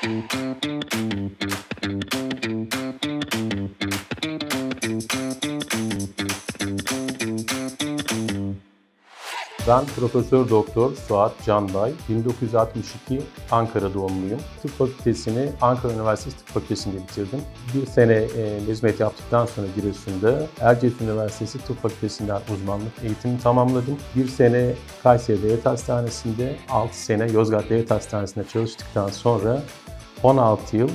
Thank you. Ben Profesör Doktor Suat Canbay, 1962 Ankara doğumluyum. Tıp Fakültesini Ankara Üniversitesi Tıp Fakültesi'nde bitirdim. Bir sene e, hizmet yaptıktan sonra Giresun'da Erciyes Üniversitesi Tıp Fakültesinden uzmanlık eğitimini tamamladım. Bir sene Kayseri Devlet Hastanesi'nde, 6 sene Yozgat Devlet Hastanesi'nde çalıştıktan sonra 16 yıl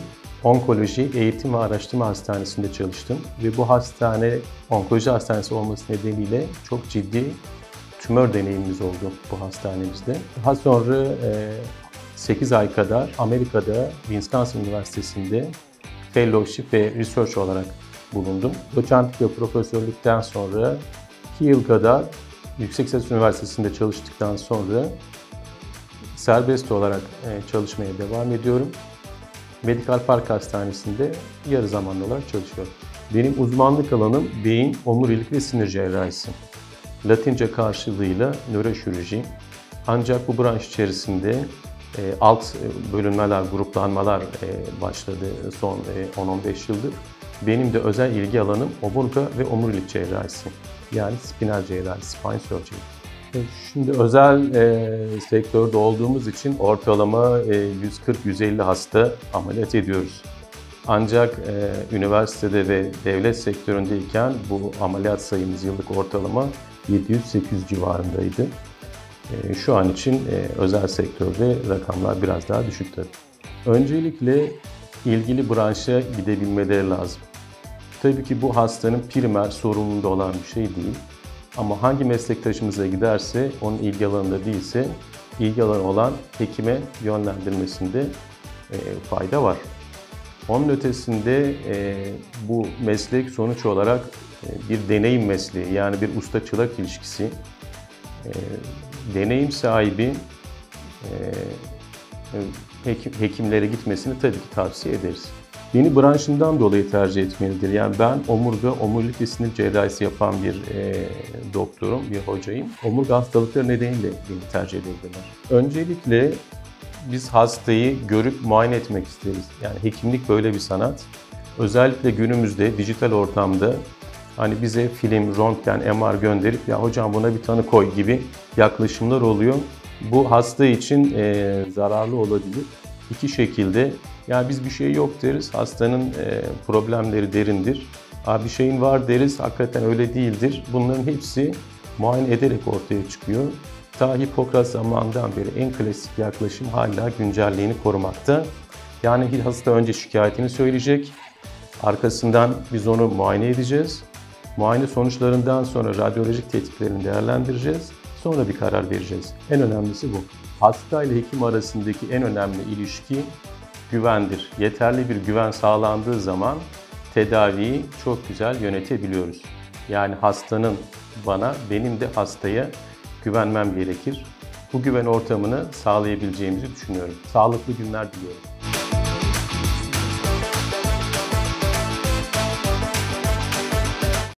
Onkoloji Eğitim ve Araştırma Hastanesi'nde çalıştım ve bu hastane onkoloji hastanesi olması nedeniyle çok ciddi tümör deneyimimiz oldu bu hastanemizde. Daha sonra 8 ay kadar Amerika'da Wisconsin Üniversitesi'nde fellowship ve research olarak bulundum. Doçentlik ve profesörlükten sonra 2 yıl kadar Yüksek Lisans Üniversitesi'nde çalıştıktan sonra serbest olarak çalışmaya devam ediyorum. Medikal Park Hastanesi'nde yarı zamanlı olarak çalışıyorum. Benim uzmanlık alanım beyin, omurilik ve sinir cerrahisi. Latince karşılığıyla nöroşirurji. Ancak bu branş içerisinde e, alt bölünmeler, gruplanmalar e, başladı son e, 10-15 yıldır. Benim de özel ilgi alanım omurga ve omurilik cerrahisi. Yani spinal cerrahi, spine surgery. E, Şimdi özel e, sektörde olduğumuz için ortalama e, 140-150 hasta ameliyat ediyoruz. Ancak e, üniversitede ve devlet sektöründeyken bu ameliyat sayımız yıllık ortalama 700-800 civarındaydı. E, şu an için e, özel sektörde rakamlar biraz daha düşük tabii. Öncelikle ilgili branşa gidebilmeleri lazım. Tabii ki bu hastanın primer sorumluluğunda olan bir şey değil. Ama hangi meslektaşımıza giderse, onun ilgi alanında değilse, ilgi alanı olan hekime yönlendirmesinde e, fayda var. Onun ötesinde e, bu meslek sonuç olarak e, bir deneyim mesleği, yani bir usta-çırak ilişkisi. E, deneyim sahibi e, hekim, hekimlere gitmesini tabii ki tavsiye ederiz. Beni branşından dolayı tercih etmelidir. Yani ben omurga, omurilik ve sinir cerrahisi yapan bir e, doktorum, bir hocayım. Omurga hastalıkları nedeniyle beni tercih edebilirler. Öncelikle biz hastayı görüp muayene etmek isteriz. Yani hekimlik böyle bir sanat. Özellikle günümüzde dijital ortamda hani bize film, röntgen, MR gönderip ya hocam buna bir tanı koy gibi yaklaşımlar oluyor. Bu hasta için e, zararlı olabilir. İki şekilde ya biz bir şey yok deriz. Hastanın e, problemleri derindir. Abi bir şeyin var deriz. Hakikaten öyle değildir. Bunların hepsi muayene ederek ortaya çıkıyor. Ta Hipokrat zamanından beri en klasik yaklaşım hala güncelliğini korumakta. Yani hasta önce şikayetini söyleyecek. Arkasından biz onu muayene edeceğiz. Muayene sonuçlarından sonra radyolojik tetkiklerini değerlendireceğiz. Sonra bir karar vereceğiz. En önemlisi bu. Hasta ile hekim arasındaki en önemli ilişki güvendir. Yeterli bir güven sağlandığı zaman tedaviyi çok güzel yönetebiliyoruz. Yani hastanın bana, benim de hastaya güvenmem gerekir. Bu güven ortamını sağlayabileceğimizi düşünüyorum. Sağlıklı günler diliyorum.